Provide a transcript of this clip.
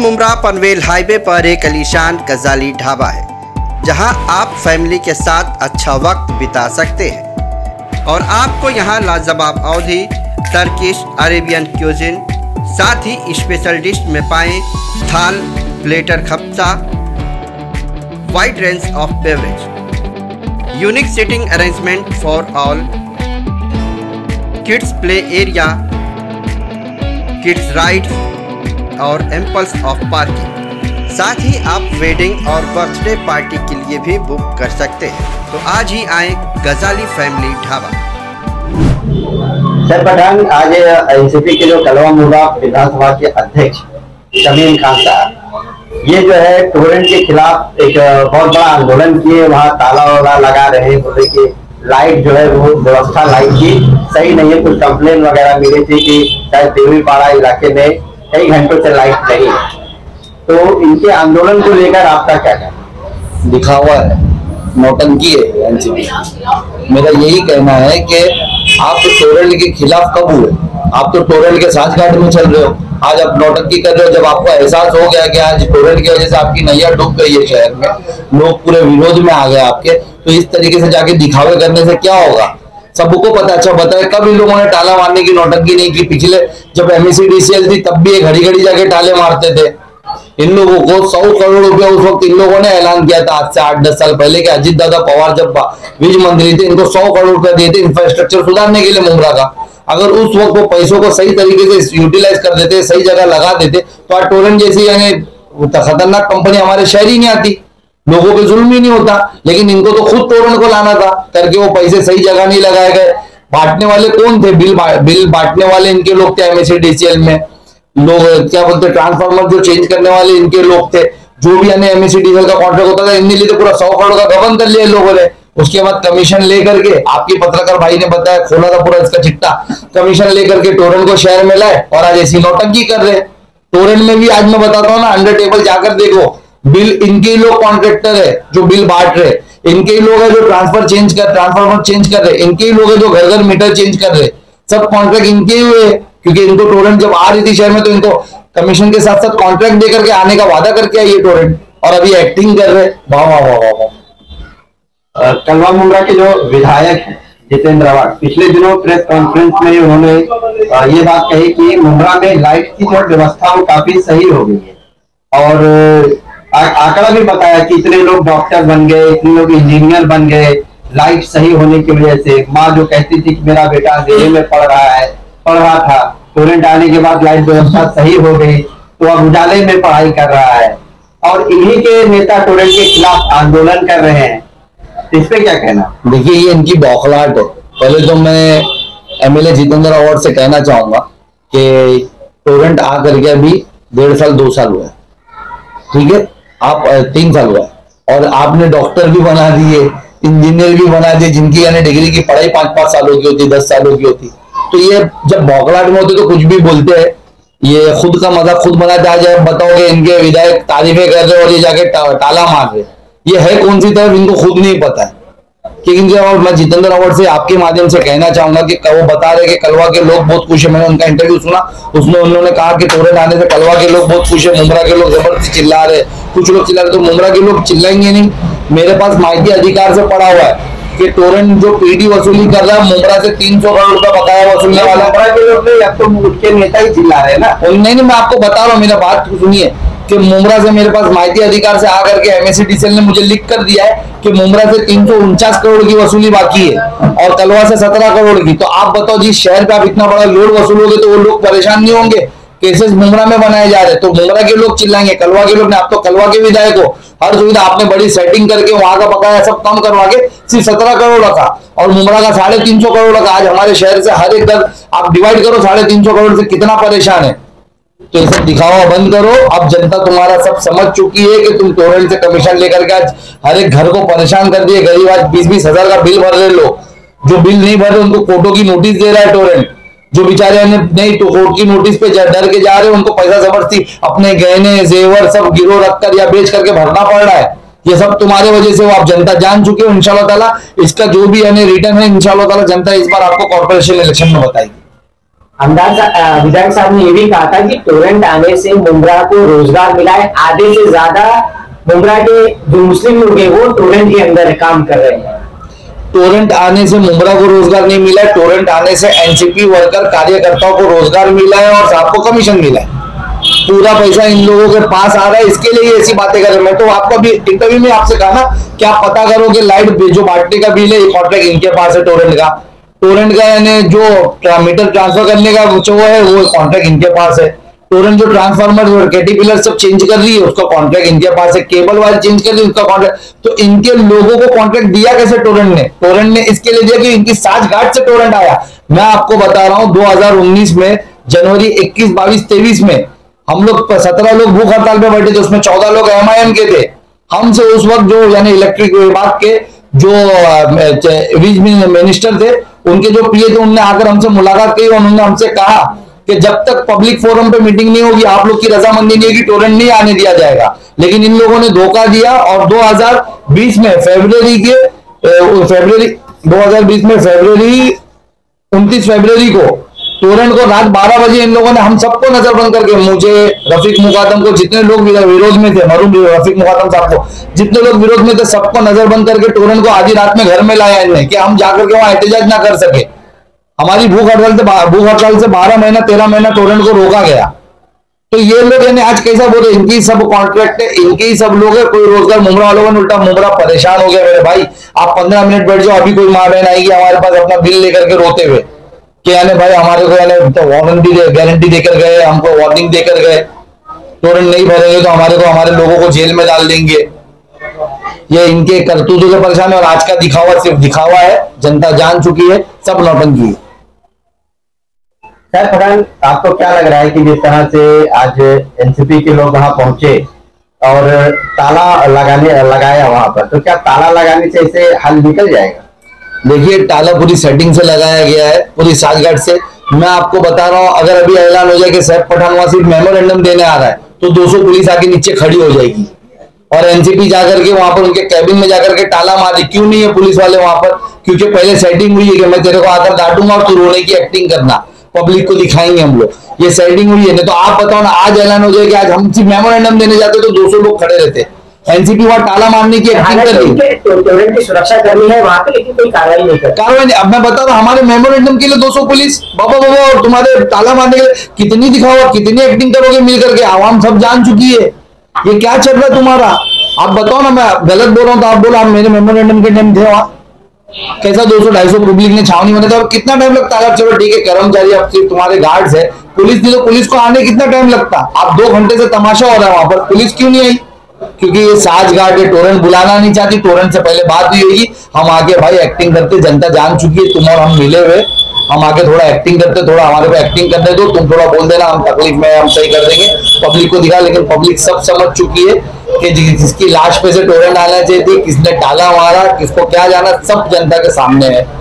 Mumbra Panvel highway पर एक अलीशान गजाली ढाबा है, जहाँ आप फैमिली के साथ अच्छा वक्त बिता सकते हैं। और आपको यहाँ लाजवाब अवधि, टर्किश, अरेबियन क्यूजिन, साथ ही स्पेशल डिश में पाएँ थाल, platter खप्सा wide range of beverage. Unique seating arrangement for all. Kids play area. Kids rides. और एम्पल्स ऑफ़ पार्किंग साथ ही आप वेडिंग और बर्थडे पार्टी के लिए भी बुक कर सकते हैं। तो आज ही आए गजाली फैमिली ढाबा। सर पठान, आज एनसीपी के जो कलवा मुर्गा विधानसभा के अध्यक्ष शमीम खान साहब, ये जो है टोरेंट के खिलाफ एक बहुत बड़ा आंदोलन किए, वहाँ ताला वाला लगा रहे, बोले कि लाइट जो है वो व्यवस्था लाइट की सही नहीं है, कुछ कंप्लेन वगैरह मिली थी कि शायद देवीपाड़ा इलाके में कई घंटों से लाइट नहीं तो इनके आंदोलन को लेकर आपका क्या कहना हुआ है। नौटंकी है, एनसीपी। मेरा यही कहना है कि आप तो टोरेंट के खिलाफ कब हुए? आप तो टोरल के साथ घाट में चल रहे हो। आज आप नौटंकी कर रहे हो, जब आपको एहसास हो गया कि आज टोरल की वजह से आपकी नैया डूब गई है शहर में, लोग पूरे विरोध में आ गए आपके तो इस तरीके से जाके दिखावे करने से क्या होगा? सबको पता अच्छा बताए कब इन लोगों ने टाला मारने की नौटंकी नहीं की? पिछले जब एमएससी डीसीएल थी, तब भी ये घड़ी घड़ी जाके टाले मारते थे। इन लोगों को सौ करोड़ रुपया उस वक्त इन लोगों ने ऐलान किया था, आज से आठ, दस साल पहले के अजीत दादा पवार जब विज मंत्री थे, इनको सौ करोड़ रुपया दिए थे इंफ्रास्ट्रक्चर सुधारने के लिए मुमरा का। अगर उस वक्त वो पैसों को सही तरीके से यूटिलाइज कर देते, सही जगह लगा देते तो आज टोरेंट जैसी यानी खतरनाक कंपनी हमारे शहर ही नहीं आती। लोगों पे जुल्म ही नहीं होता लेकिन इनको तो खुद टोरेंट को लाना था करके वो पैसे सही जगह नहीं लगाए गए। बांटने वाले कौन थे? बिल बा, बिल बांटने वाले इनके लोग थे एमएससी डीसीएल में। लोग क्या बोलते ट्रांसफार्मर जो चेंज करने वाले इनके लोग थे। जो भी यानी एमएससी डीसीएल का कॉन्ट्रैक्ट होता था इनने लिए तो पूरा सौ करोड़ का गबन कर लिया लोगों ने। उसके बाद कमीशन लेकर के आपके पत्रकार भाई ने बताया खोला था पूरा इसका चिट्टा कमीशन लेकर के टोरन को शहर में लाए और आज ऐसी नौटंकी कर रहे टोरन में भी आज मैं बताता हूँ ना अंडर टेबल जाकर देखो। बिल, इनके लोग कॉन्ट्रेक्टर है, जो बिल बांट रहे इनके ही लोग है जो ट्रांसफ़र चेंज कर ट्रांसफार्मर चेंज कर रहे इनके ही लोग है जो घर घर मीटर चेंज कर रहे सब कॉन्ट्रैक्ट इनके ही हुए क्योंकि इनको टोरेंट जब आ रही थी शहर में तो इनको कमीशन के साथ साथ कॉन्ट्रैक्ट दे करके आने का वादा करके आई ये टोरेंट और अभी एक्टिंग कर रहे वाह वाह वाह वाह कलवा मुंगरा के जो विधायक हैं, जितेंद्र अवाड़ पिछले दिनों प्रेस कॉन्फ्रेंस में उन्होंने ये बात कही कि मुंगरा में लाइट की जो व्यवस्था वो काफ़ी सही हो गई है। और आंकड़ा भी बताया कि इतने लोग डॉक्टर बन गए, इतने लोग इंजीनियर बन गए लाइट सही होने की वजह से। माँ जो कहती थी कि मेरा बेटा दिल्ली में पढ़ रहा है, पढ़ रहा था टोरेंट आने के बाद लाइट व्यवस्था सही हो गई तो अब उजाले में पढ़ाई कर रहा है। और इन्हीं के नेता टोरेंट के खिलाफ आंदोलन कर रहे हैं। इस पे क्या कहना? देखिए, ये इनकी बौखलाहट है। पहले तो मैं एमएलए जितेंद्र अवार्ड से कहना चाहूँगा कि टोरेंट आकर के अभी डेढ़ साल, दो साल हुआ ठीक है? आप तीन साल हुआ। और आपने डॉक्टर भी बना दिए इंजीनियर भी बना दिए जिनकी यानी डिग्री की पढ़ाई पाँच पाँच सालों की होती दस सालों की होती। तो ये जब बौखलाट में होते तो कुछ भी बोलते हैं। ये खुद का मज़ाक खुद बनाते आज बताओगे इनके विधायक तारीफें कर रहे और ये जाके टा, टाला मार रहे ये है कौन सी तरफ़ इनको खुद नहीं पता है। लेकिन जो मैं जितेंद्र अवार्ड से आपके माध्यम से कहना चाहूँगा कि वो बता रहे कि कलवा के लोग बहुत खुश है। मैंने उनका इंटरव्यू सुना उसमें उन्होंने कहा कि टोरेंट आने से कलवा के लोग बहुत खुश है मुमरा के लोग ज़बरदस्ती चिल्ला रहे कुछ लोग चिल्ला रहे तो मुमरा के लोग चिल्लाएँगे नहीं। मेरे पास माहिती अधिकार से पड़ा हुआ है कि टोरेंट जो पीडी वसूली कर रहा है मुमरा से तीन सौ करोड़ रुपया बकाया वसूलने वाला है। के तो नेता ही चिल्ला रहे हैं ना। नहीं नहीं मैं आपको बता रहा हूँ मेरा बात सुनिए कि मुमरा से मेरे पास माहिती अधिकार से आकर के एमएससी डीसीएल ने मुझे लिख कर दिया है कि मुमरा से तीन सौ उनचास करोड़ की वसूली बाकी है और कलवा से सत्रह करोड़ की। तो आप बताओ जिस शहर पे आप इतना बड़ा लोड वसूलोगे तो वो लोग परेशान नहीं होंगे? केसेस मुमरा में बनाए जा रहे तो मुमरा के लोग चिल्लाएँगे, कलवा के लोग ने आप तो कलवा के विधायक हो। हर सुविधा आपने बड़ी सेटिंग करके वहाँ का बकाया सब कम करवा के सिर्फ़ सत्रह करोड़ रखा। और मुमरा का साढ़े तीन सौ करोड़ रखा। आज हमारे शहर से हर एक घर आप डिवाइड करो, साढ़े तीन सौ करोड़ से कितना परेशान है। तो ये सब दिखावा बंद करो। अब जनता तुम्हारा सब समझ चुकी है कि तुम टोरेंट से कमीशन लेकर के आज हर एक घर को परेशान कर दिए। गरीब आज बीस बीस हज़ार का बिल भर रहे लोग। जो बिल नहीं भर रहे, उनको कोर्टों की नोटिस दे रहा है टोरेंट जो बेचारे नहीं तो कोर्ट की नोटिस पे डर के जा रहे हैं, उनको पैसा ज़बरदस्ती अपने गहने, जेवर सब गिरो रख कर या बेच करके भरना पड़ रहा है। ये सब तुम्हारे वजह से वो आप जनता जान चुके हो, इंशाल्लाह ताला। इसका जो भी यानी रिटर्न है, इंशाल्लाह ताला जनता इस बार आपको कॉर्पोरेशन इलेक्शन में बताएगी। अंदाज विधायक साहब ने ये भी कहा था कि टोरेंट आने से मुंब्रा को रोज़गार मिला है, आधे से ज़्यादा मुंब्रा के जो मुस्लिम लोग हैं, वो टोरेंट के अंदर काम कर रहे हैं। टोरेंट आने से मुमरा को रोज़गार नहीं मिला है टोरेंट आने से एनसीपी वर्कर, कार्यकर्ताओं को रोज़गार मिला है और साहब को कमीशन मिला है। पूरा पैसा इन लोगों के पास आ रहा है, इसके लिए ऐसी बातें कर रहे मैं तो आपको अभी इंटरव्यू में आपसे कहा ना कि आप पता करो कि लाइट जो बांटने का बिल है कॉन्ट्रैक्ट इनके पास है टोरेंट का। टोरेंट का यानी जो मीटर ट्रांसफ़र करने का जो है, वो कॉन्ट्रैक्ट इनके पास है। टोरेंट जो ट्रांसफार्मर कैटीपिलर सब चेंज कर रही है, उसका कॉन्ट्रैक्ट इनके पास है केबल वायर चेंज कर रही है, उसका कॉन्ट्रैक्ट तो इनके लोगों को कॉन्ट्रैक्ट दिया कैसे टोरेंट ने? टोरेंट ने इसके लिए दिया कि इनकी साठगांठ से टोरेंट आया। मैं आपको बता रहा हूँ 2019 में, जनवरी 21 22 23 में, हम लोग सत्रह लोग भूख हड़ताल पे बैठे थे, उसमें चौदह लोग एमआईएम के थे। हमसे उस वक्त जो, यानी इलेक्ट्रिक विभाग के जो वीज मिनिस्टर थे, उनके जो पीए थे, उनने आकर हमसे मुलाकात की और उन्होंने हमसे कहा कि जब तक पब्लिक फोरम पे मीटिंग नहीं होगी, आप लोग की रजामंदी नहीं होगी टोरेंट नहीं आने दिया जाएगा। लेकिन इन लोगों ने धोखा दिया और 2020 में फरवरी के फरवरी 2020 में फरवरी 29 फरवरी को टोरेंट को रात 12 बजे इन लोगों ने हम सबको नजरबंद करके, मुझे, रफीक मुकादम को जितने लोग विरोध में थे, मरूम रफीक मुकादम साहब को, जितने लोग विरोध में थे, सबको नजरबंद करके टोरेंट को आधी रात में घर में लाया इनने, कि हम जाकर के वहाँ एहतजाज ना कर सके। हमारी भूख हड़ताल से भूख हड़ताल से बारह महीना, तेरह महीना टोरेंट को रोका गया। तो ये लोग यानी आज कैसा बोले इनकी सब कॉन्ट्रैक्ट है, इनके ही सब लोग है, कोई रोज़गार मुमरा वालों का उल्टा मुमरा परेशान हो गया, मेरे भाई, आप पंद्रह मिनट बैठ जाओ, अभी कोई माँ बहन आएगी हमारे पास अपना बिल लेकर के रोते हुए। कि यानी भाई हमारे को यानी तो वारंटी गारंटी देकर गए, हमको वार्निंग देकर गए। टोरेंट नहीं भरेंगे तो हमारे को, हमारे लोगों को जेल में डाल देंगे। ये इनके करतूतों से परेशान है और आज का दिखावा सिर्फ़ दिखावा है, जनता जान चुकी है, सब नौटंकी है। सर फरहान आपको क्या लग रहा है कि जिस तरह से आज एनसीपी के लोग वहाँ पहुँचे और ताला लगाने, लगाया वहाँ पर तो क्या ताला लगाने से इसे हल निकल जाएगा? देखिए, ताला पूरी सेटिंग से लगाया गया है, पूरी साजगाट से। मैं आपको बता रहा हूँ, अगर अभी ऐलान हो जाए कि सैफ पठान वहाँ सिर्फ़ मेमोरेंडम देने आ रहा है तो 200 पुलिस आके नीचे खड़ी हो जाएगी। और एनसीपी जाकर के वहाँ पर उनके कैबिन में जाकर के ताला मार। दी क्यों नहीं है पुलिस वाले वहाँ पर? क्योंकि पहले सेटिंग हुई है कि मैं तेरे को आकर डांटूँगा और तू रोने की एक्टिंग करना। पब्लिक को दिखाएँगे हम लोग। ये सेटिंग हुई है नहीं तो आप बताओ ना आज ऐलान हो जाए कि आज हम सिर्फ़ मेमोरेंडम देने जाते तो 200 लोग खड़े रहते। एनसीपी वहाँ ताला मारने की एक्टिंग कर रही की सुरक्षा करनी है वहाँ पे लेकिन कोई कार्रवाई नहीं कार्रवाई अब मैं बता रहा हूँ हमारे मेमोरेंडम के लिए 200 पुलिस बाबा बाबा और तुम्हारे ताला मारने के लिए कितनी दिखाओ कितनी एक्टिंग करोगे मिल करके आवाम सब जान चुकी है। ये क्या चल रहा है तुम्हारा? आप बताओ ना मैं गलत बोल रहा हूँ तो आप बोलो आप मेरे मेमोरेंडम के टाइम थे वहाँ। कैसा दो सौ ढाई सौ पब्लिक ने छावनी बना था अब कितना टाइम लगता अब चलो ठीक है कर्मचारी अब सिर्फ़ तुम्हारे गार्ड्स है। पुलिस नहीं तो पुलिस को आने कितना टाइम लगता? आप दो घंटे से तमाशा हो रहा है वहाँ पर। पुलिस क्यों नहीं आई? क्योंकि ये साज गार्ड है टोरेंट बुलाना नहीं चाहती। टोरेंट से पहले बात हुई होगी। हम आगे भाई एक्टिंग करते, जनता जान चुकी है, तुम और हम मिले हुए। हम आके थोड़ा एक्टिंग करते, थोड़ा हमारे को एक्टिंग करने दो। तुम थोड़ा बोल देना, हम तकलीफ़ में हम सही कर देंगे। पब्लिक को दिखा, लेकिन पब्लिक सब समझ चुकी है कि जिसकी लाश पे से टोरेंट डालना चाहिए थी किसने डाला मारा किसको क्या जाना, सब जनता के सामने है।